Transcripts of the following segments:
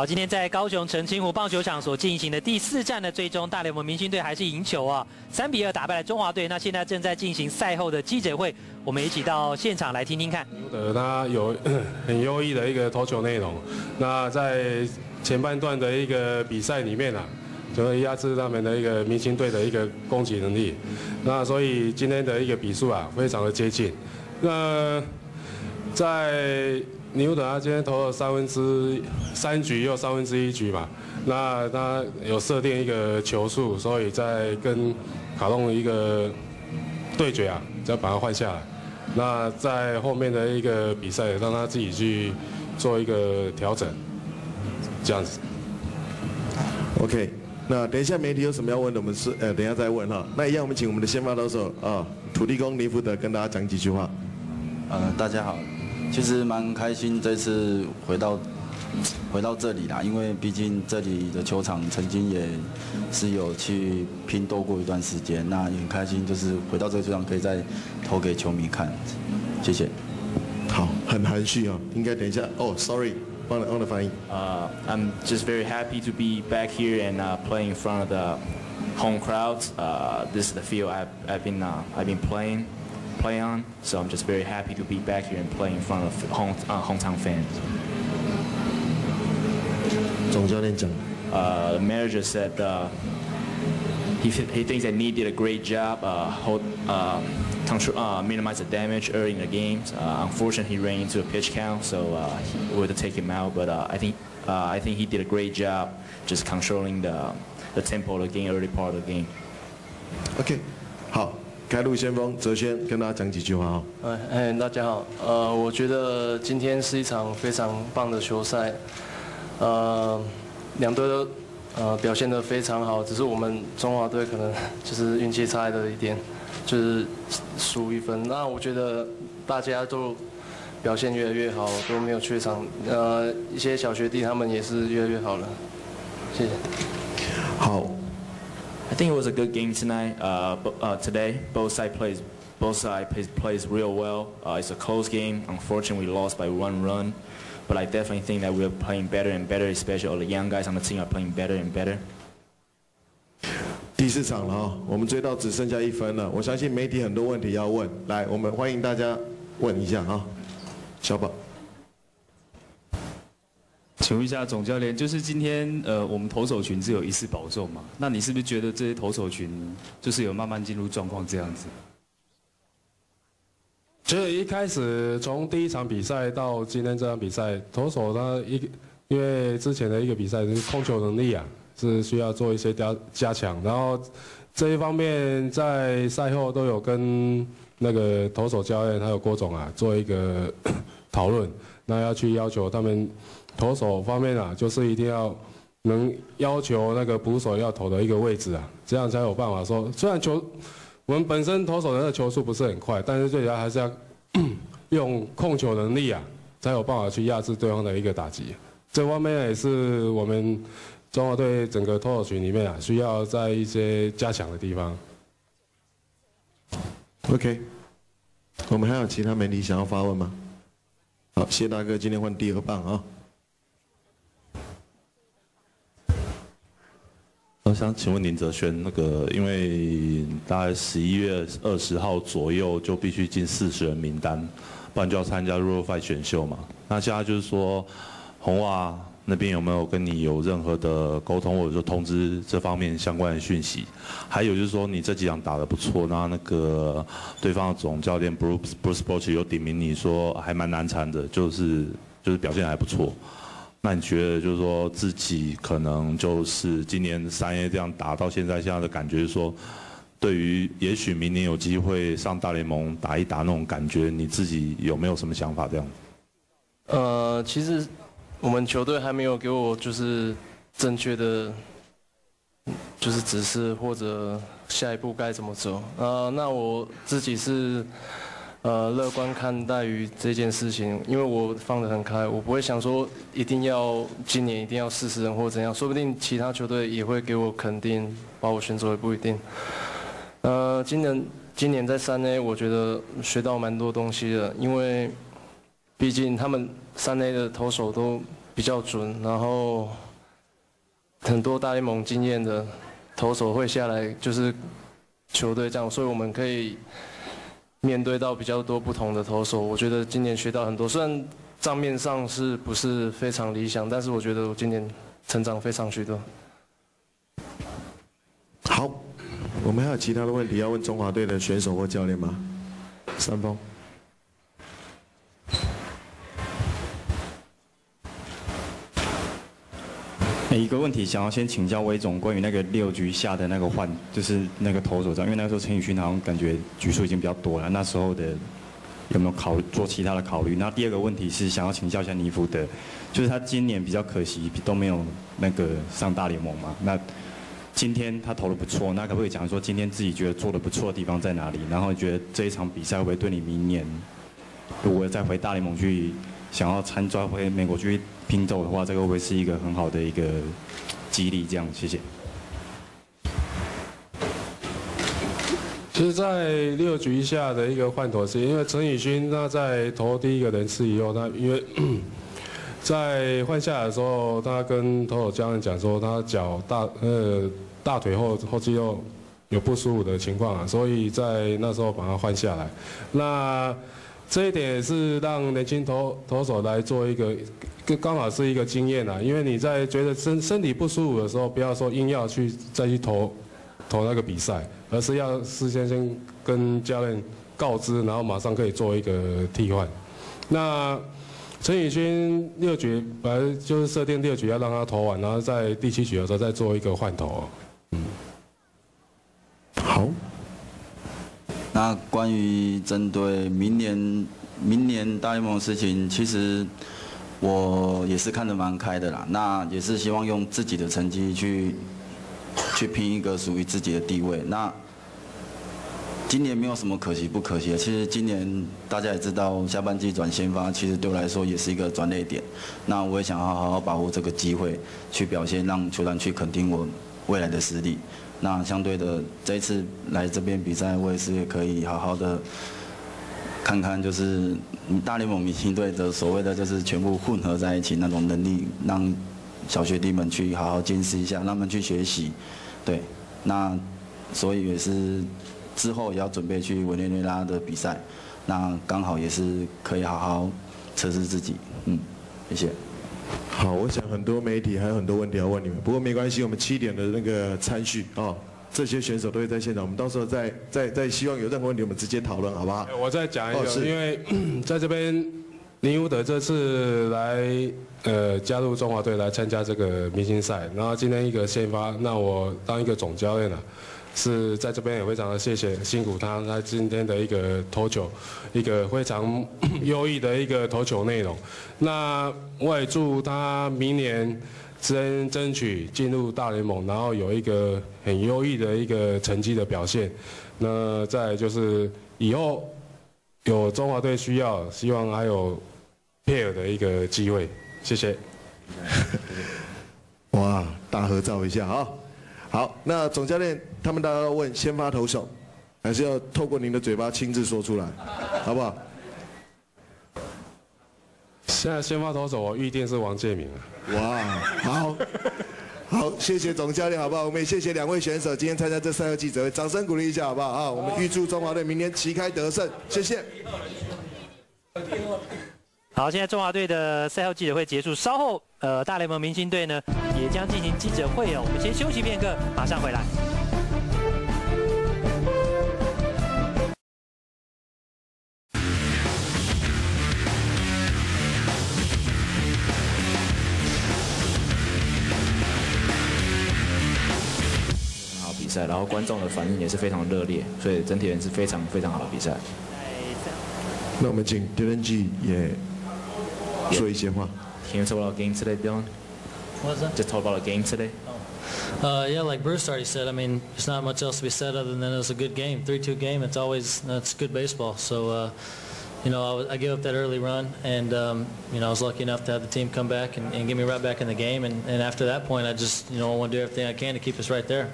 好，今天在高雄澄清湖棒球场所进行的第四战的最终，大联盟明星队还是赢球啊，三比二打败了中华队。那现在正在进行赛后的记者会，我们一起到现场来听听看。的他有 很优异的一个投球内容，那在前半段的一个比赛里面啊，就会压制他们的一个明星队的一个攻击能力。那所以今天的一个比数啊，非常的接近。那在牛德他今天投了三分之三局又三分之一局嘛，那他有设定一个球数，所以在跟卡隆一个对决啊，再把他换下来。那在后面的一个比赛，让他自己去做一个调整，这样子。OK，那等一下媒体有什么要问的，我们是呃等一下再问哈。那一样，我们请我们的先发投手啊，土地公尼福德跟大家讲几句话。呃，大家好。其实蛮开心这次回到回到这里啦，因为毕竟这里的球场曾经也是有去拼斗过一段时间，那也很开心，就是回到这个球场可以再投给球迷看，谢谢。好，很含蓄啊，应该等一下哦，sorry，帮了帮了翻译。Uh, I'm just very happy to be back here and uh, playing in front of the home crowds. Uh, this is the field I've, I've been uh, I've been playing. play on. So I'm just very happy to be back here and play in front of home, uh, hometown fans. 总教练讲，uh, the manager said uh, he, he thinks that Nee did a great job, uh, hold, uh, control, uh, minimize the damage early in the games. Uh, unfortunately, he ran into a pitch count, so uh, he would have taken him out. But uh, I think uh, I think he did a great job just controlling the the tempo of the game, early part of the game. OK，好。 开路先锋泽轩跟大家讲几句话哦。哎哎，大家好。呃，我觉得今天是一场非常棒的球赛。呃，两队都呃表现得非常好，只是我们中华队可能就是运气差了一点，就是输一分。那我觉得大家都表现越来越好，都没有缺场。呃，一些小学弟他们也是越来越好了。谢谢。好。I think it was a good game tonight. Uh, uh, today, both side plays, both side plays, plays real well. Uh, it's a close game. Unfortunately, we lost by one run, but I definitely think that we're playing better and better. Especially all the young guys on the team are playing better and better. 第四场了哈，我们追到只剩下一分了。我相信媒体很多问题要问，来，我们欢迎大家问一下哈，小宝。 请问一下总教练，就是今天呃，我们投手群是有一次保送嘛？那你是不是觉得这些投手群就是有慢慢进入状况这样子？其实一开始从第一场比赛到今天这场比赛，投手他一因为之前的一个比赛是控球能力啊，是需要做一些加加强，然后这一方面在赛后都有跟那个投手教练还有郭总啊做一个 讨论，那要去要求他们。投手方面啊，就是一定要能要求那个捕手要投的一个位置啊，这样才有办法说。虽然球我们本身投手的球速不是很快，但是最主要还是要 用控球能力啊，才有办法去压制对方的一个打击。这方面也是我们中华队整个投手群里面啊，需要在一些加强的地方。OK，我们还有其他媒体想要发问吗？好，谢大哥，今天换第二棒啊。我想请问林泽轩，那个因为大概十一月二十号左右就必须进四十人名单，不然就要参加 r u f i 选秀嘛。那现在就是说，红袜那边有没有跟你有任何的沟通，或者说通知这方面相关的讯息？还有就是说，你这几场打得不错，那那个对方的总教练 Bruce Bruce b o c h 有点名你说还蛮难缠的，就是就是表现还不错。那你觉得就是说自己可能就是今年三 A 这样打到现在，现在的感觉是说，对于也许明年有机会上大联盟打一打那种感觉，你自己有没有什么想法这样？呃，其实我们球队还没有给我就是正确的就是指示或者下一步该怎么走啊？那我自己是。呃，乐观看待于这件事情，因为我放得很开，我不会想说一定要今年一定要四十人或怎样，说不定其他球队也会给我肯定，把我选走也不一定。呃，今年今年在三 A，我觉得学到蛮多东西的，因为毕竟他们三 A 的投手都比。比较准，然后很多大联盟经验的投手会下来，就是球队这样，所以我们可以面对到比较多不同的投手。我觉得今年学到很多，虽然账面上是不是非常理想，但是我觉得我今年成长非常许多。好，我们还有其他的问题要问中华队的选手或教练吗？三峰。一个问题想要先请教魏总，关于那个六局下的那个换，就是那个投手这样，因为那个时候陈宇勋好像感觉局数已经比较多了，那时候的有没有考做其他的考虑？那第二个问题是想要请教一下尼福德，就是他今年比较可惜都没有那个上大联盟嘛，那今天他投的不错，那可不可以讲说今天自己觉得做的不错的地方在哪里？然后觉得这一场比赛会不会对你明年如果再回大联盟去？想要参抓回美国去拼斗的话，这个会是一个很好的一个激励？这样，谢谢。其实，在六局下的一个换投是，因为陈宇勋他在投第一个人次以后，他因为 在换下来的时候，他跟投手教练讲说，他脚大呃大腿后后肌肉有不舒服的情况啊，所以在那时候把他换下来。那这一点也是让年轻投投手来做一个，刚好是一个经验啊。因为你在觉得身身体不舒服的时候，不要说硬要去再去投投那个比赛，而是要事先先跟教练告知，然后马上可以做一个替换。那陈宇勋六局本来就是设定六局要让他投完，然后在第七局的时候再做一个换投。那关于针对明年明年大联盟的事情，其实我也是看得蛮开的啦。那也是希望用自己的成绩去去拼一个属于自己的地位。那今年没有什么可惜不可惜的。其实今年大家也知道，下半季转先发，其实对我来说也是一个转捩点。那我也想要好好把握这个机会，去表现，让球团去肯定我未来的实力。那相对的，这一次来这边比赛，我也是可以好好的看看，就是大联盟明星队的所谓的就是全部混合在一起那种能力，让小学弟们去好好见识一下，让他们去学习。对，那所以也是之后也要准备去委内瑞拉的比赛，那刚好也是可以好好测试自己。嗯，谢谢。好，我想很多媒体还有很多问题要问你们，不过没关系，我们七点的那个参序啊，这些选手都会在现场，我们到时候再再再希望有任何问题我们直接讨论，好不好？我再讲一个，因为 在这边尼乌德这次来呃加入中华队来参加这个明星赛，然后今天一个先发，那我当一个总教练了。是在这边也非常的谢谢辛苦他，他今天的一个投球，一个非常优异的一个投球内容。那我也祝他明年争争取进入大联盟，然后有一个很优异的一个成绩的表现。那再就是以后有中华队需要，希望还有配尔的一个机会。谢谢。哇，大合照一下啊！好，那总教练他们大家要问先发投手，还是要透过您的嘴巴亲自说出来，好不好？现在先发投手我预定是王建民啊。哇，好，好，谢谢总教练，好不好？我们也谢谢两位选手今天参加这赛后记者会，掌声鼓励一下，好不好？啊，我们预祝中华队明天旗开得胜，谢谢。好，现在中华队的赛后记者会结束，稍后呃大联盟明星队呢？也将进行记者会哦，我们先休息片刻，马上回来。很好比赛，然后观众的反应也是非常热烈，所以整体人是非常非常好的比赛。那我们请 Dylan G 也 说一些话。Can you talk about game today, Dylan? What was that? Just talk about a game today. Uh, yeah, like Bruce already said, I mean, there's not much else to be said other than it was a good game. 3-2 game, it's always, that's good baseball. So, uh, you know, I, was, I, gave up that early run, and, um, you know, I was lucky enough to have the team come back and, and get me right back in the game. And, and after that point, I just, you know, I want to do everything I can to keep us right there.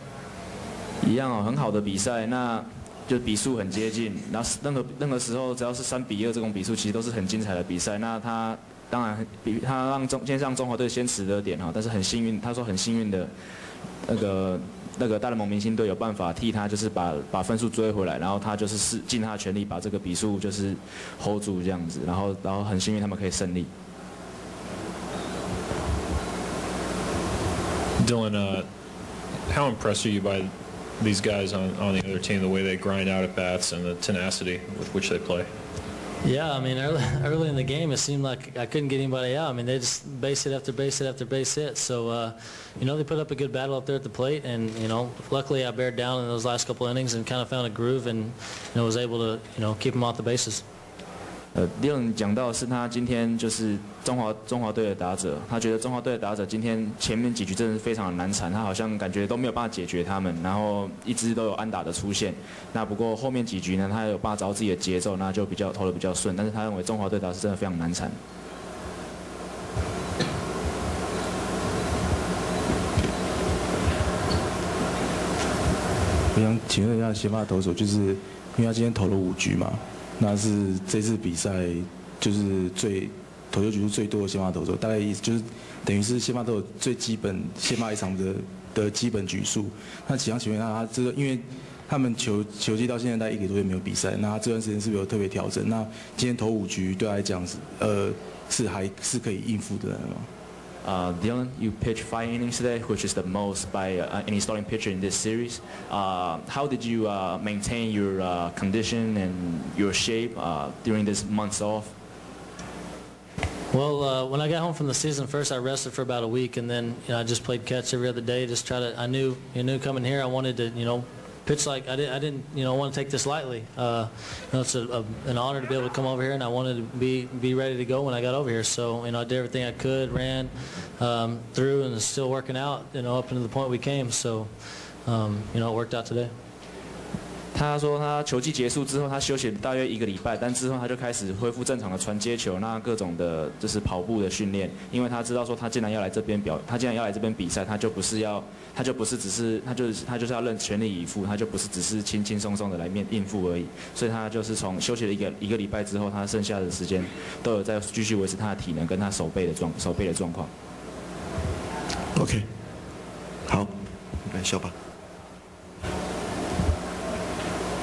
一样哦，很好的比赛，那就比数很接近。那任何任何时候，只要是三比二这种比数，其实都是很精彩的比赛。那他 当然比他让中先让中华队先取得点哈，但是很幸运，他说很幸运的，那个那个大联盟明星队有办法替他就是把把分数追回来，然后他就是是尽他的全力把这个比数就是 hold 住这样子，然后然后很幸运他们可以胜利。Dylan, uh, how impressed are you by these guys on, on the other team, the way they grind out at bats and the tenacity with which they play? Yeah, I mean, early, early in the game, it seemed like I couldn't get anybody out. I mean, they just base hit after base hit after base hit. So, uh, you know, they put up a good battle up there at the plate, and you know, luckily I bared down in those last couple innings and kind of found a groove, and you know, was able to you know keep them off the bases. 呃，第二讲到是他今天就是中华中华队的打者，他觉得中华队的打者今天前面几局真的是非常的难缠，他好像感觉都没有办法解决他们，然后一直都有安打的出现。那不过后面几局呢，他有办法找到自己的节奏，那就比较投的比较顺。但是他认为中华队打是真的非常难缠。我想请问一下先发投手，就是因为他今天投了五局嘛，那是这次比赛就是最投球局数最多的先发投手，大概意思就是等于是先发投手最基本先发一场的的基本局数。那想请问一下他这个，因为他们球球季到现在大概一个多月没有比赛，那他这段时间是不是有特别调整？那今天投五局对他来讲是呃是还是可以应付的吗？Uh, Dylan, you pitched five innings today, which is the most by uh, any starting pitcher in this series. Uh, how did you uh, maintain your uh, condition and your shape uh, during this months off? Well, when I got home from the season, first I rested for about a week, and then you know, I just played catch every other day. Just try to. I knew, you knew coming here, I wanted to, you know, pitch like I didn't. I didn't, you know, want to take this lightly. Uh, you know, it's a, a, an honor to be able to come over here, and I wanted to be be ready to go when I got over here. So, you know, I did everything I could, ran um, through, and it's still working out. You know, up into the point we came. So, um, you know, it worked out today. 他说他球季结束之后，他休息大约一个礼拜，但之后他就开始恢复正常的传接球，那各种的就是跑步的训练，因为他知道说他既然要来这边表，他既然要来这边比赛，他就不是要，他就不是只是，他就是他就是要认全力以赴，他就不是只是轻轻松松的来面应付而已，所以他就是从休息了一个一个礼拜之后，他剩下的时间都有在继续维持他的体能跟他手背的状手背的状况。OK，好，来笑吧。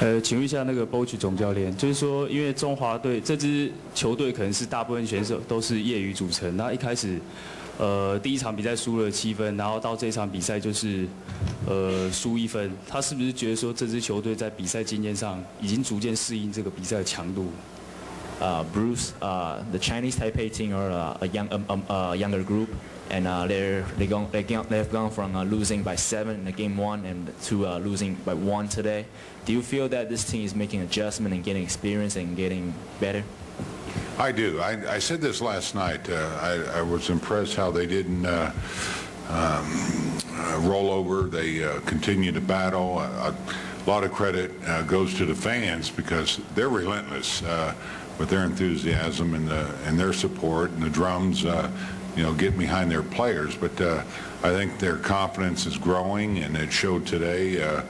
呃，请问一下那个 Boch 总教练，就是说，因为中华队这支球队可能是大部分选手都是业余组成，那一开始，呃，第一场比赛输了七分，然后到这场比赛就是，呃，输一分，他是不是觉得说这支球队在比赛经验上已经逐渐适应这个比赛的强度？uh, Bruce, uh, the Chinese Taipei team are a young, um, um, uh, younger group, and uh, they're they gone, they gone, they've gone from uh, losing by seven in the game one and to uh, losing by one today. Do you feel that this team is making adjustment and getting experience and getting better? I do. I, I said this last night. Uh, I, I was impressed how they didn't uh, um, uh, roll over. They continue to battle. A lot of credit goes to the fans because they're relentless with their enthusiasm and, the, and their support. And the drums, you know, get behind their players. But uh, I think their confidence is growing, and it showed today. Uh,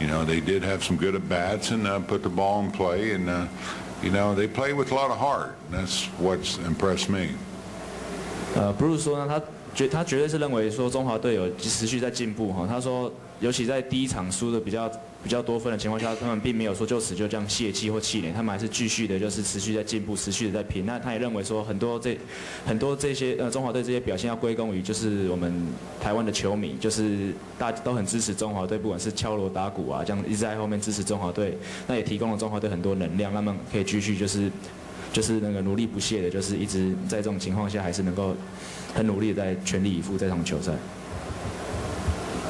you know, they did have some good at bats and uh, put the ball in play, and uh, you know, they play with a lot of heart. And that's what's impressed me. 呃，Bruce 说呢，他绝他绝对是认为说中华队有持续在进步哈。他说， 尤其在第一场输的比较比较多分的情况下，他们并没有说就此就这样泄气或气馁，他们还是继续的，就是持续在进步，持续的在拼。那他也认为说，很多这很多这些呃中华队这些表现要归功于就是我们台湾的球迷，就是大家都很支持中华队，不管是敲锣打鼓啊，这样一直在后面支持中华队，那也提供了中华队很多能量，让他们可以继续就是。就是那个努力不懈的，就是一直在这种情况下，还是能够很努力的在全力以赴这场球赛。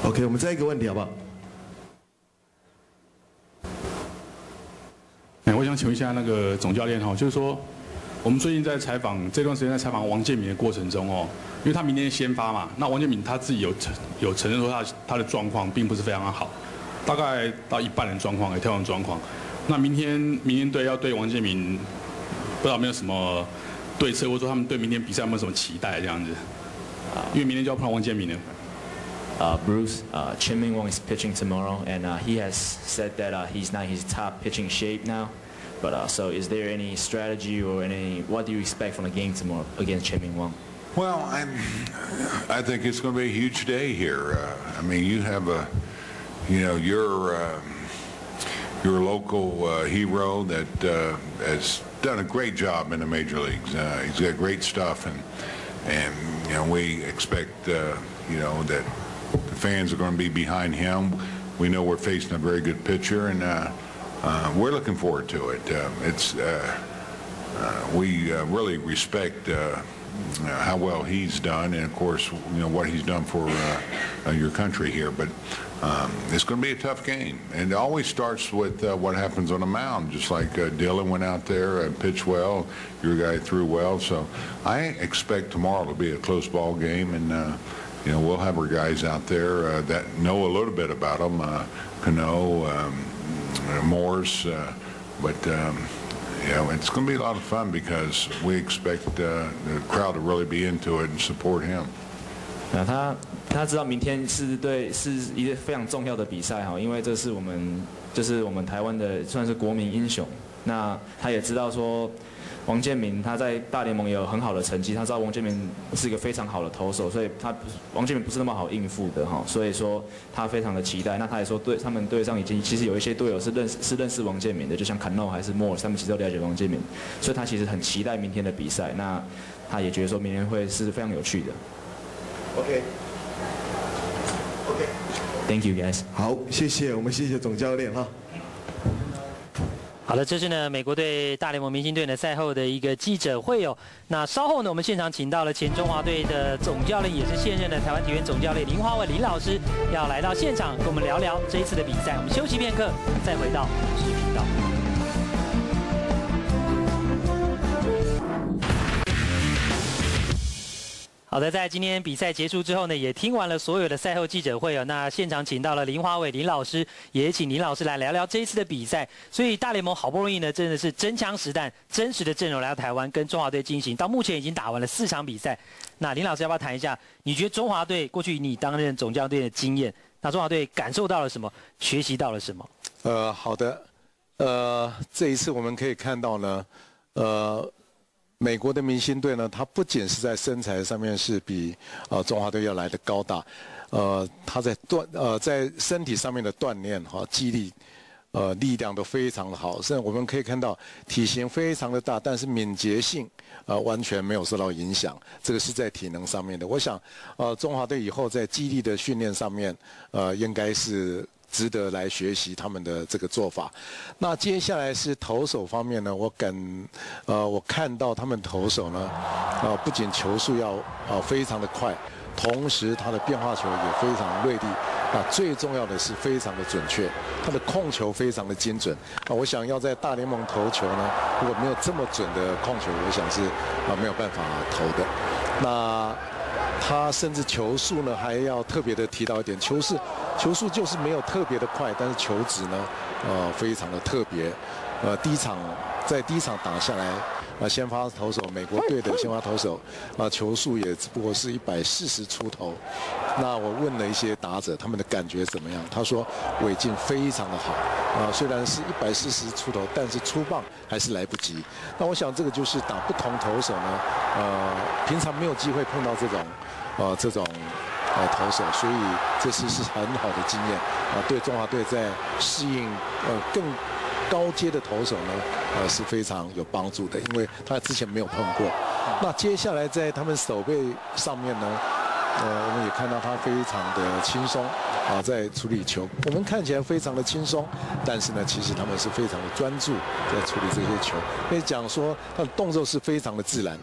OK，我们再一个问题好不好？哎，我想请问一下那个总教练哈，就是说，我们最近在采访这段时间在采访王建民的过程中哦，因为他明天先发嘛，那王建民他自己有承有承认说他他的状况并不是非常的好，大概到一半的状况，也跳动状况。那明天明天队要对王建民，不知道没有什么对策，或者说他们对明天比赛有没有什么期待这样子？因为明天就要碰王建民了。Uh, Bruce, uh, Chen Ming Wong is pitching tomorrow, and uh, he has said that uh, he's not his top pitching shape now. But uh, so, is there any strategy or any what do you expect from the game tomorrow against Chen Ming Wang? Well, I'm, I think it's going to be a huge day here. Uh, I mean, you have a, you know, your uh, your local hero that has done a great job in the major leagues. He's got great stuff, and and you know we expect you know that the fans are going to be behind him. We know we're facing a very good pitcher, and uh, uh, we're looking forward to it. Uh, it's uh, we uh, really respect. Uh, how well he's done, and of course, you know what he's done for your country here. But um, it's going to be a tough game, and it always starts with what happens on the mound. Just like Dylan went out there and pitched well, your guy threw well. So I expect tomorrow to be a close ball game, and you know we'll have our guys out there uh, that know a little bit about them. Uh, Cano, um, uh, Morse, uh, but. Um, you know, it's going to be a lot of fun because we expect uh, the crowd to really be into it and support him. 那他他知道明天是对是一个非常重要的比赛哈，因为这是我们就是我们台湾的算是国民英雄。那他也知道说 王建民他在大联盟也有很好的成绩，他知道王建民是一个非常好的投手，所以他王建民不是那么好应付的哈，所以说他非常的期待。那他也说对他们队上已经其实有一些队友是认识是认识王建民的，就像坎诺还是莫尔，他们其实都了解王建民，所以他其实很期待明天的比赛。那他也觉得说明天会是非常有趣的。OK。Thank you guys。好，谢谢我们谢谢总教练哈。好的，这是呢美国队大联盟明星队呢赛后的一个记者会哦。那稍后呢，我们现场请到了前中华队的总教练，也是现任的台湾体院总教练林华伟林老师，要来到现场跟我们聊聊这一次的比赛。我们休息片刻，再回到视频道。好的，在今天比赛结束之后呢，也听完了所有的赛后记者会哦。那现场请到了林华伟林老师，也请林老师来聊聊这一次的比赛。所以大联盟好不容易呢，真的是真枪实弹、真实的阵容来到台湾，跟中华队进行。到目前已经打完了四场比赛。那林老师要不要谈一下？你觉得中华队过去你担任总教练的经验，那中华队感受到了什么？学习到了什么？呃，好的，呃，这一次我们可以看到呢，呃，美国的明星队呢，他不仅是在身材上面是比呃中华队要来的高大，呃，他在锻呃在身体上面的锻炼哈，肌力。呃，力量都非常的好，甚至我们可以看到体型非常的大，但是敏捷性呃完全没有受到影响。这个是在体能上面的。我想，呃，中华队以后在肌力的训练上面，呃，应该是值得来学习他们的这个做法。那接下来是投手方面呢，我感呃我看到他们投手呢，呃不仅球速要呃非常的快，同时他的变化球也非常锐利。啊，最重要的是非常的准确，他的控球非常的精准。啊，我想要在大联盟投球呢，如果没有这么准的控球，我想是啊没有办法投的。那他甚至球速呢，还要特别的提到一点，球速球速就是没有特别的快，但是球质呢，呃，非常的特别。呃，第一场在第一场打下来。啊，先发投手美国队的先发投手，啊，球速也只不过是一百四十出头。那我问了一些打者，他们的感觉怎么样？他说尾劲非常的好，啊，虽然是一百四十出头，但是出棒还是来不及。那我想这个就是打不同投手呢，呃，平常没有机会碰到这种，呃，这种呃投手，所以这次是很好的经验啊，对中华队在适应呃更。高阶的投手呢，呃是非常有帮助的，因为他之前没有碰过。那接下来在他们手背上面呢，呃，我们也看到他非常的轻松啊，在处理球。我们看起来非常的轻松，但是呢，其实他们是非常的专注在处理这些球。可以讲说，他的动作是非常的自然。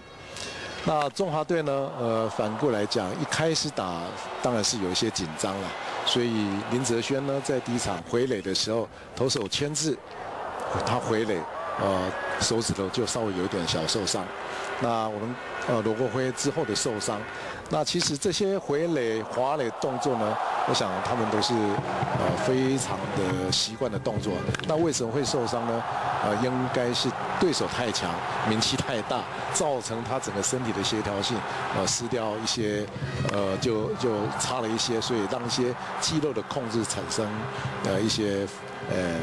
那中华队呢，呃，反过来讲，一开始打当然是有一些紧张了，所以林哲轩呢，在第一场回垒的时候，投手牵制。他回垒，呃，手指头就稍微有一点小受伤。那我们呃罗国辉之后的受伤，那其实这些回垒、滑垒动作呢，我想他们都是呃非常的习惯的动作。那为什么会受伤呢？呃，应该是对手太强，名气太大，造成他整个身体的协调性呃失掉一些，呃就就差了一些，所以让一些肌肉的控制产生呃一些呃。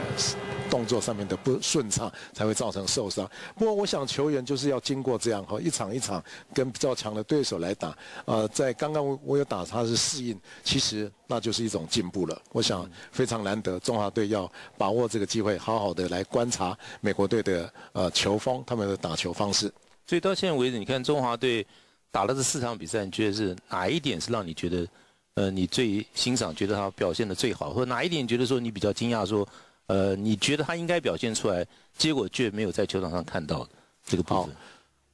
动作上面的不顺畅，才会造成受伤。不过我想球员就是要经过这样哈，一场一场跟比较强的对手来打，呃，在刚刚我我有打他是适应，其实那就是一种进步了。我想非常难得，中华队要把握这个机会，好好的来观察美国队的呃球风，他们的打球方式。所以到现在为止，你看中华队打了这四场比赛，你觉得是哪一点是让你觉得，呃，你最欣赏，觉得他表现的最好，或者哪一点觉得说你比较惊讶，说，呃，你觉得他应该表现出来，结果却没有在球场上看到这个部分？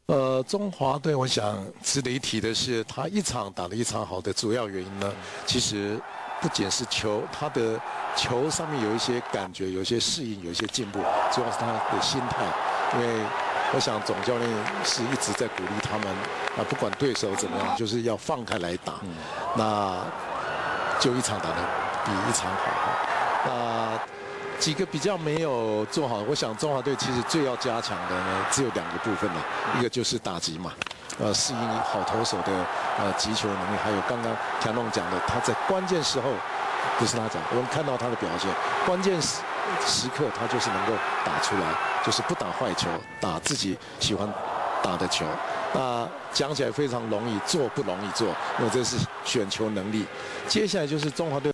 呃，中华队，我想值得一提的是，他一场打了一场好的主要原因呢，其实不仅是球，他的球上面有一些感觉，有一些适应，有一些进步，主要是他的心态，因为。我想总教练是一直在鼓励他们啊，不管对手怎么样，就是要放开来打。那就一场打得比一场好。那几个比较没有做好，我想中华队其实最要加强的呢，只有两个部分了，一个就是打击嘛，呃，适应好投手的呃击球能力，还有刚刚田龙讲的，他在关键时候，不是他讲，我们看到他的表现，关键时时刻他就是能够打出来。就是不打坏球，打自己喜欢打的球。那讲起来非常容易，做不容易做，因为这是选球能力。接下来就是中华队，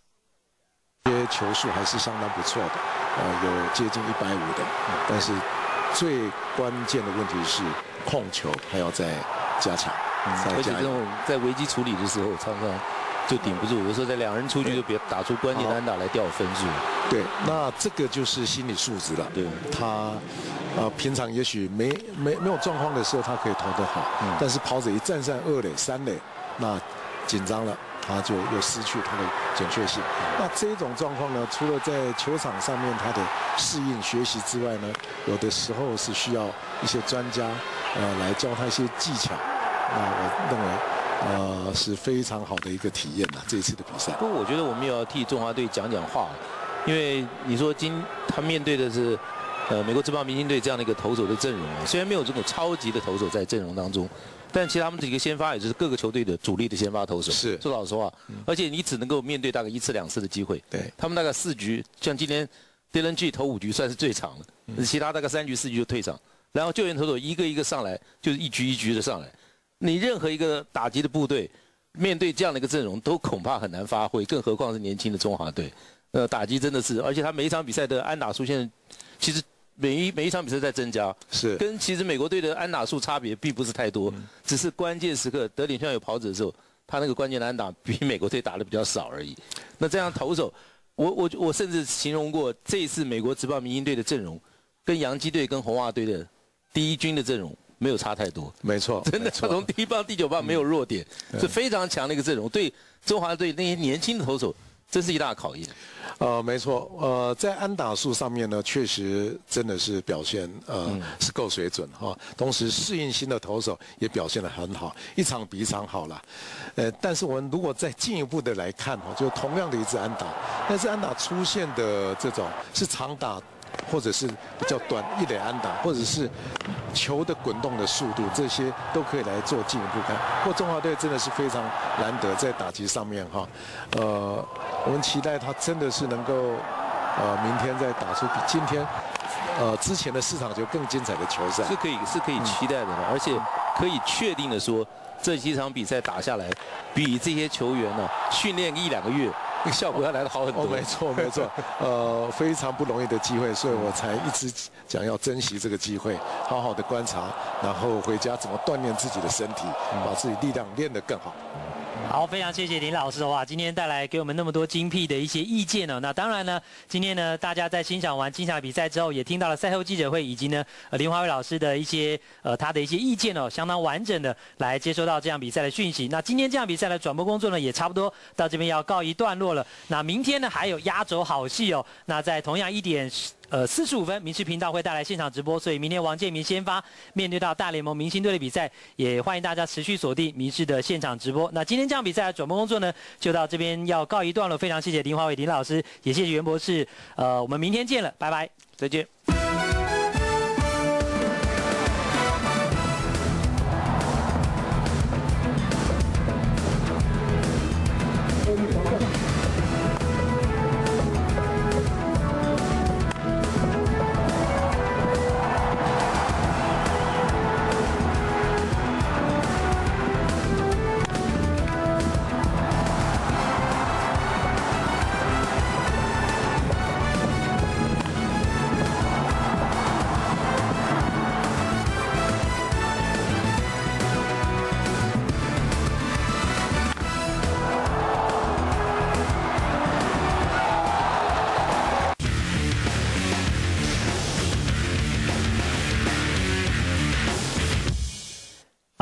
些球速还是相当不错的，呃，有接近一百五的。但是最关键的问题是控球还要再加强。而且这种在危机处理的时候，常常。就顶不住，有时候在两人出局就别打出关键单打来掉分数。对，那这个就是心理素质了。对，他，呃，平常也许没没没有状况的时候，他可以投得好。嗯。但是跑者一站上二垒、三垒，那紧张了，他就又失去他的准确性。那这种状况呢，除了在球场上面他的适应学习之外呢，有的时候是需要一些专家，呃，来教他一些技巧。那我认为。呃，是非常好的一个体验呐，这一次的比赛。不过我觉得我们也要替中华队讲讲话，因为你说今他面对的是，呃，美国职棒明星队这样的一个投手的阵容啊，虽然没有这种超级的投手在阵容当中，但其实他们几个先发也就是各个球队的主力的先发投手。是，说老实话，而且你只能够面对大概一次两次的机会。对。他们大概四局，像今天 Dylan G 投五局算是最长的，其他大概三局四局就退场，然后救援投手一个一个上来，就是一局一局的上来。你任何一个打击的部队，面对这样的一个阵容，都恐怕很难发挥，更何况是年轻的中华队。呃，打击真的是，而且他每一场比赛的安打数现在，其实每一每一场比赛在增加，是跟其实美国队的安打数差别并不是太多，只是关键时刻德里像有跑者的时候，他那个关键的安打比美国队打的比较少而已。那这样投手，我我我甚至形容过这一次美国职棒明星队的阵容，跟洋基队跟红袜队的第一军的阵容。没有差太多，没错，真的，从第一棒、第九棒没有弱点，是非常强的一个阵容。对中华队那些年轻的投手，真是一大考验。呃，没错，呃，在安打数上面呢，确实真的是表现呃是够水准哈。同时，适应新的投手也表现得很好，一场比一场好了。呃，但是我们如果再进一步的来看哈，就同样的一支安打，但是安打出现的这种是长打。或者是比较短一垒安打，或者是球的滚动的速度，这些都可以来做进一步看。不过中华队真的是非常难得在打击上面哈，呃，我们期待他真的是能够呃明天再打出比今天呃之前的四场球更精彩的球赛。是可以是可以期待的，而且可以确定的说，这几场比赛打下来，比这些球员呢训练一两个月。效果要来的好很多，没错没错，呃，非常不容易的机会，所以我才一直讲要珍惜这个机会，好好的观察，然后回家怎么锻炼自己的身体，把自己力量练得更好。好，非常谢谢林老师的话，今天带来给我们那么多精辟的一些意见呢。那当然呢，今天呢，大家在欣赏完精彩比赛之后，也听到了赛后记者会，以及呢，呃，林华伟老师的一些呃他的一些意见哦，相当完整的来接收到这样比赛的讯息。那今天这样比赛的转播工作呢，也差不多到这边要告一段落了。那明天呢，还有压轴好戏哦。那在同样一点。呃，四十五分，民视频道会带来现场直播，所以明天王建民先发，面对到大联盟明星队的比赛，也欢迎大家持续锁定民视的现场直播。那今天这场比赛的转播工作呢，就到这边要告一段落，非常谢谢林华伟林老师，也谢谢袁博士，呃，我们明天见了，拜拜，再见。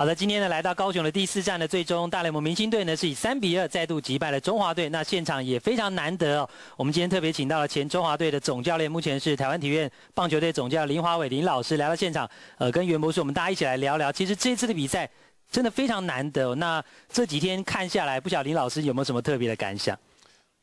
好的，今天呢来到高雄的第四站的最终，大联盟明星队呢是以三比二再度击败了中华队。那现场也非常难得哦，我们今天特别请到了前中华队的总教练，目前是台湾体院棒球队总教林华伟林老师来到现场，呃，跟袁博士我们大家一起来聊聊。其实这次的比赛真的非常难得、那这几天看下来，不晓林老师有没有什么特别的感想？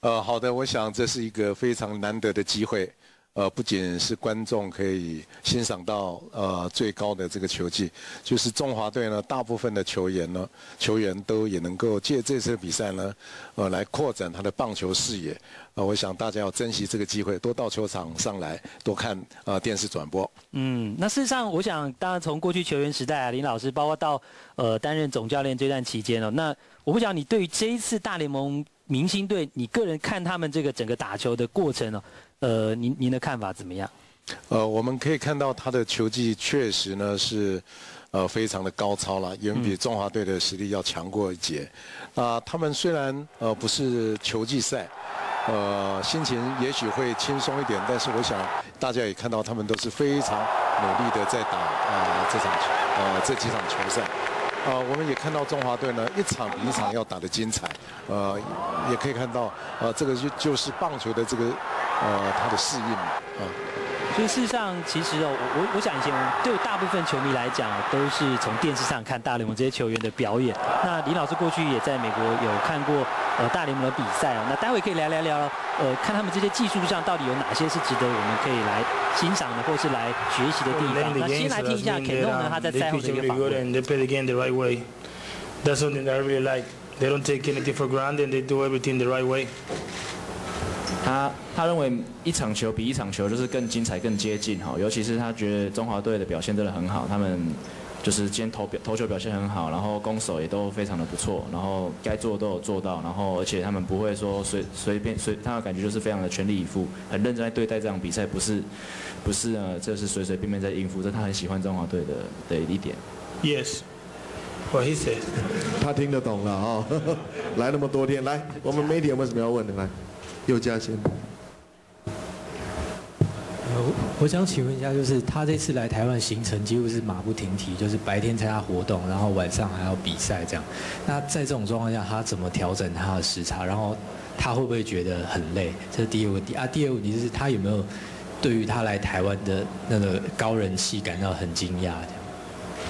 呃，好的，我想这是一个非常难得的机会。呃，不仅是观众可以欣赏到呃最高的这个球技，就是中华队呢，大部分的球员呢，球员都也能够借这次比赛呢，呃，来扩展他的棒球视野。呃，我想大家要珍惜这个机会，多到球场上来，多看呃电视转播。嗯，那事实上，我想，当然从过去球员时代啊，林老师，包括到呃担任总教练这段期间哦，那我不晓得你对于这一次大联盟明星队，你个人看他们这个整个打球的过程呢。呃，您您的看法怎么样？呃，我们可以看到他的球技确实呢是，呃，非常的高超了，远比中华队的实力要强过一截。啊，他们虽然呃不是球技赛，呃，心情也许会轻松一点，但是我想大家也看到他们都是非常努力的在打啊这场球呃这几场球赛。啊，我们也看到中华队呢一场比一场要打得精彩。呃，也可以看到，呃，这个就就是棒球的这个。呃，它的适应啊，所以事实上，其实哦，我我想以前对大部分球迷来讲，都是从电视上看大联盟这些球员的表演。那林老师过去也在美国有看过呃大联盟的比赛啊，那待会可以聊聊聊，呃，看他们这些技术上到底有哪些是值得我们可以来欣赏的，或是来学习的地方。那先来听一下 Keno 呢他在赛后的一个访问。That's something that I really like. They don't take anything for granted. They do everything the right way. 他他认为一场球比一场球就是更精彩、更接近哈，尤其是他觉得中华队的表现真的很好，他们就是今天投表投球表现很好，然后攻守也都非常的不错，然后该做的都有做到，然后而且他们不会说随随便随，他的感觉就是非常的全力以赴，很认真在对待这场比赛，不是不是呃，这是随随便便在应付，这他很喜欢中华队的的一点。Yes, what he said，他听得懂了啊，来那么多天，来，我们媒体有没有什么要问的来？又加先。我想请问一下，就是他这次来台湾行程几乎是马不停蹄，就是白天参加活动，然后晚上还要比赛这样。那在这种状况下，他怎么调整他的时差？然后他会不会觉得很累？这是第一个问题啊。第二个问题就是他有没有对于他来台湾的那个高人气感到很惊讶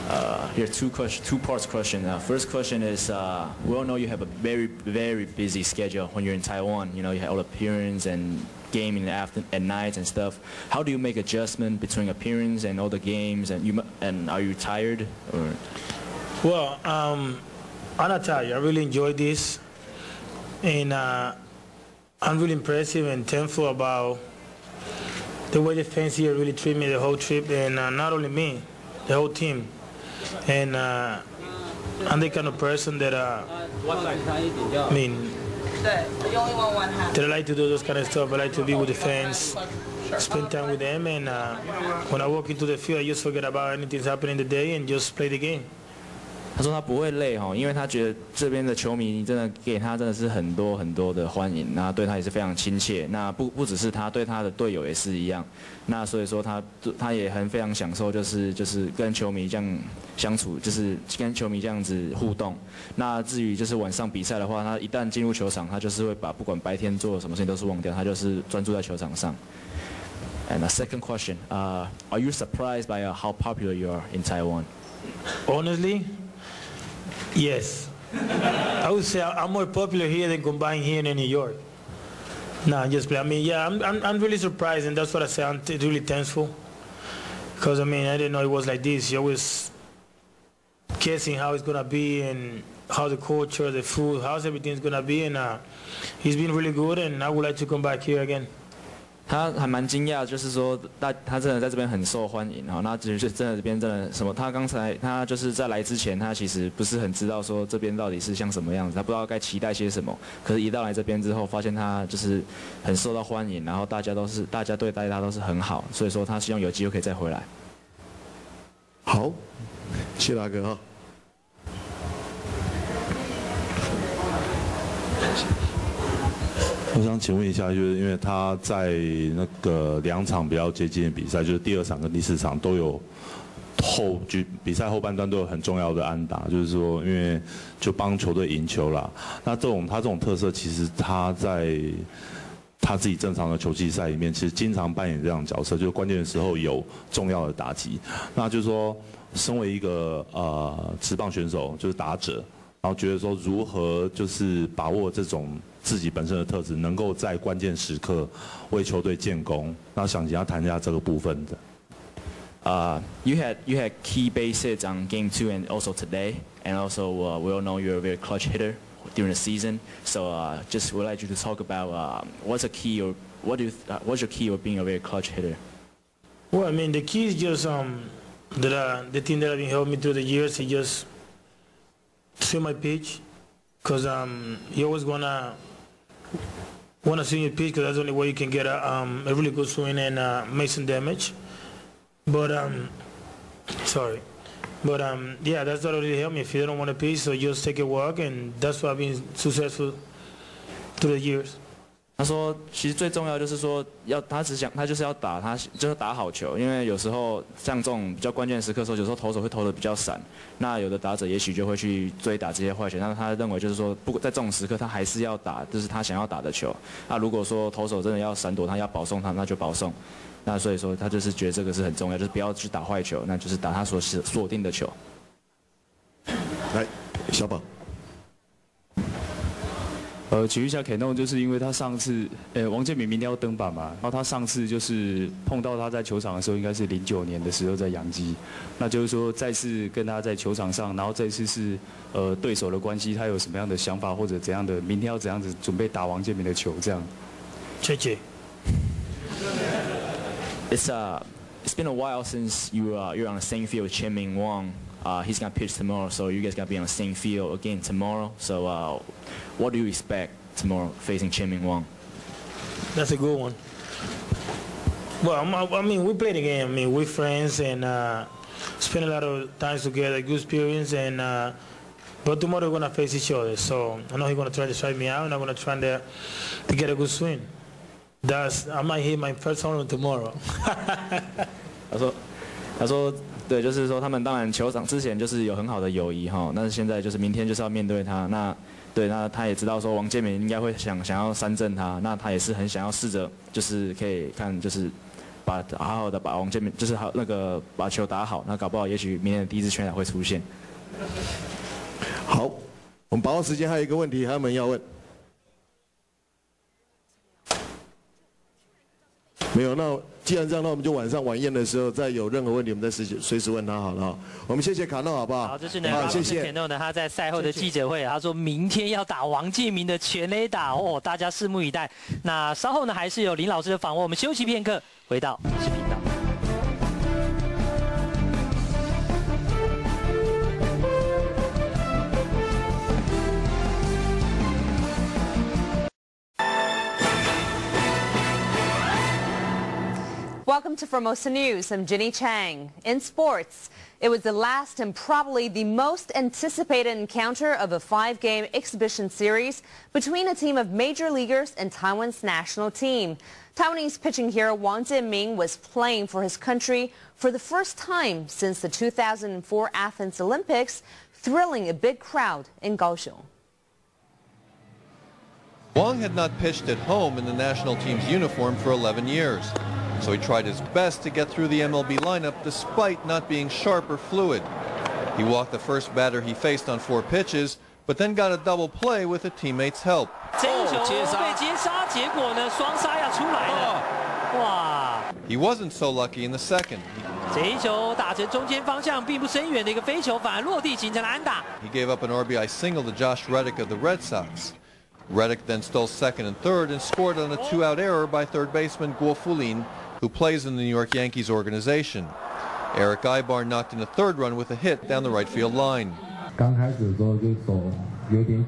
？Uh, here two question, two parts question. Uh, first question is, we all know you have a very, very busy schedule when you're in Taiwan. You know, you have all appearance and game in the after at night and stuff. How do you make adjustment between appearance and all the games? And you and are you tired or? Well, um, I'm not tired. I really enjoy this, and uh, I'm really impressive and thankful about the way the fans here really treat me the whole trip, and uh, not only me, the whole team and uh, I'm the kind of person that uh, I mean I like to do those kind of stuff. I like to be with the fans, spend time with them, and uh, when I walk into the field, I just forget about anything that's happening in the day and just play the game. 他说他不会累哈，因为他觉得这边的球迷真的给他真的是很多很多的欢迎，那对他也是非常亲切。那不不只是他，对他的队友也是一样。那所以说他他也很非常享受，就是就是跟球迷这样相处，就是跟球迷这样子互动。那至于就是晚上比赛的话，他一旦进入球场，他就是会把不管白天做什么事情都是忘掉，他就是专注在球场上。And a second question, uh, are you surprised by how popular you are in Taiwan? Honestly. Yes. I would say I'm more popular here than combined here in New York. No, just play. I mean, yeah, I'm, I'm, I'm really surprised, and that's what I say. I'm really thankful. Because, I mean, I didn't know it was like this. You always guessing how it's going to be and how the culture, the food, how everything's going to be. And uh, he's been really good, and I would like to come back here again. 他还蛮惊讶，就是说大他真的在这边很受欢迎哈。那只是真的这边真的什么？他刚才他就是在来之前，他其实不是很知道说这边到底是像什么样子，他不知道该期待些什么。可是，一到来这边之后，发现他就是很受到欢迎，然后大家都是大家对待他都是很好，所以说他希望有机会可以再回来。好，谢大哥哈。我想请问一下，就是因为他在那个两场比较接近的比赛，就是第二场跟第四场都有后就比赛后半段都有很重要的安打，就是说因为就帮球队赢球啦。那这种他这种特色，其实他在他自己正常的球季赛里面，其实经常扮演这样角色，就是关键的时候有重要的打击。那就是说，身为一个呃职棒选手，就是打者，然后觉得说如何就是把握这种 自己本身的特质，能够在关键时刻为球队建功。那想请他谈一下这个部分的。Uh, you had you had key base hits on game two and also today, and also uh, we all know you're a very clutch hitter during the season. So uh, just would like you to talk about uh, what's a key or what do you th- uh, what's your key of being a very clutch hitter? Well, I mean, the key is just um, that uh, the thing that have been helping me through the years is just swing my pitch, cause um, you always wanna wanna swing your pitch, cause that's the only way you can get a, um, a really good swing and uh, make some damage. But um, sorry, but um, yeah, that's what really helped me. If you don't want a pitch, so just take a walk, and that's why I've been successful through the years. 他说，其实最重要就是说，要他只想他就是要打他就是打好球，因为有时候像这种比较关键时刻的时候，有时候投手会投的比较散，那有的打者也许就会去追打这些坏球，那他认为就是说，不在这种时刻他还是要打，就是他想要打的球。那如果说投手真的要闪躲他要保送他，那就保送。那所以说他就是觉得这个是很重要，就是不要去打坏球，那就是打他所是锁定的球。来，小宝。呃，请问一下 k e n o 就是因为他上次，呃，王建民明天要登板嘛，然后他上次就是碰到他在球场的时候，应该是零九年的时候在养鸡，那就是说再次跟他在球场上，然后这次是呃对手的关系，他有什么样的想法或者怎样的，明天要怎样子准备打王建民的球这样？谢谢。It's uh, it's been a while since you uh, you're on the same field with Chen Ming Wang. Uh, he's going to pitch tomorrow, so you guys got to be on the same field again tomorrow. So uh, what do you expect tomorrow facing Chen Ming Wang? That's a good one. Well, I mean, we played the game. I mean, we're friends and uh, spend a lot of time together, good experience. And uh, but tomorrow we're gonna face each other. So I know he's gonna try to strike me out, and I'm gonna try to, to get a good swing. That's I might hit my first home run tomorrow. also, also 对，就是说他们当然球场之前就是有很好的友谊哈，但是现在就是明天就是要面对他，那对，那他也知道说王建民应该会想想要三振他，那他也是很想要试着就是可以看就是把好好的把王建民就是好那个把球打好，那搞不好也许明天的第一支全垒会出现。好，我们把握时间，还有一个问题，还有没有要问？没有，那既然这样，那我们就晚上晚宴的时候，再有任何问题，我们再随时随时问他好了。我们谢谢卡诺，好不好？好，这是呢，好，谢谢。Cano 呢，他在赛后的记者会，他说明天要打王建民的全垒打哦，大家拭目以待。那稍后呢，还是有林老师的访问，我们休息片刻，回到视频道。Welcome to Formosa News. I'm Jenny Chang. In sports, it was the last and probably the most anticipated encounter of a five-game exhibition series between a team of major leaguers and Taiwan's national team. Taiwanese pitching hero Wang Jianming was playing for his country for the first time since the 2004 Athens Olympics, thrilling a big crowd in Kaohsiung. Wong had not pitched at home in the national team's uniform for 11 years, so he tried his best to get through the MLB lineup despite not being sharp or fluid. He walked the first batter he faced on four pitches, but then got a double play with a teammate's help. 这一球被接杀，结果呢，双杀要出来了，哇！ He wasn't so lucky in the second. 这一球打成中间方向，并不深远的一个飞球，反而落地形成了安打。 He gave up an RBI single to Josh Reddick of the Red Sox. Reddick then stole second and third and scored on a two-out error by third baseman Guo Fulin, who plays in the New York Yankees organization. Eric Ibarn knocked in a third run with a hit down the right field line.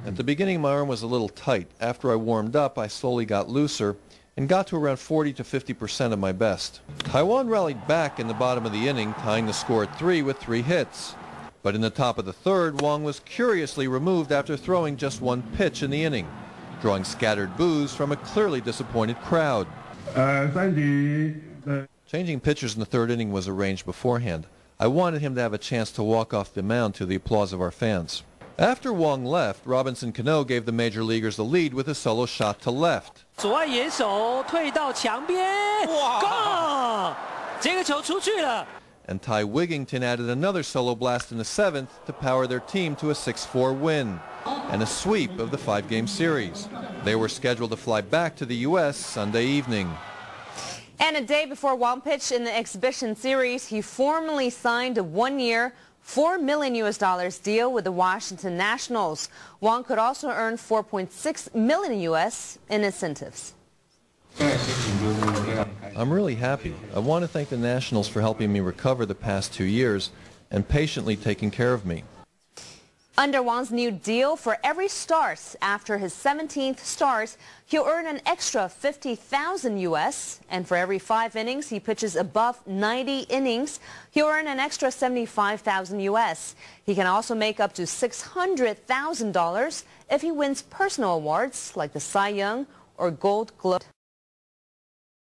At the beginning, my arm was a little tight. After I warmed up, I slowly got looser and got to around 40 to 50 percent of my best. Taiwan rallied back in the bottom of the inning, tying the score at three with three hits. But in the top of the third, Wong was curiously removed after throwing just one pitch in the inning, drawing scattered boos from a clearly disappointed crowd. 呃三局的 Changing pitchers in the third inning was arranged beforehand. I wanted him to have a chance to walk off the mound to the applause of our fans. After Wong left, Robinson Cano gave the major leaguers the lead with a solo shot to left. 左外野手退到墙边，哇！这个球出去了。 And Ty Wigington added another solo blast in the seventh to power their team to a 6-4 win and a sweep of the five-game series. They were scheduled to fly back to the U.S. Sunday evening. And a day before pitched in the exhibition series, he formally signed a one-year, 4 million US dollars deal with the Washington Nationals. Wong could also earn 4.6 million US in incentives. I'm really happy. I want to thank the Nationals for helping me recover the past two years and patiently taking care of me. Under Wong's new deal, for every start after his 17th start, he'll earn an extra 50,000 US, and for every five innings he pitches above 90 innings, he'll earn an extra 75,000 US. He can also make up to $600,000 if he wins personal awards like the Cy Young or Gold Glove.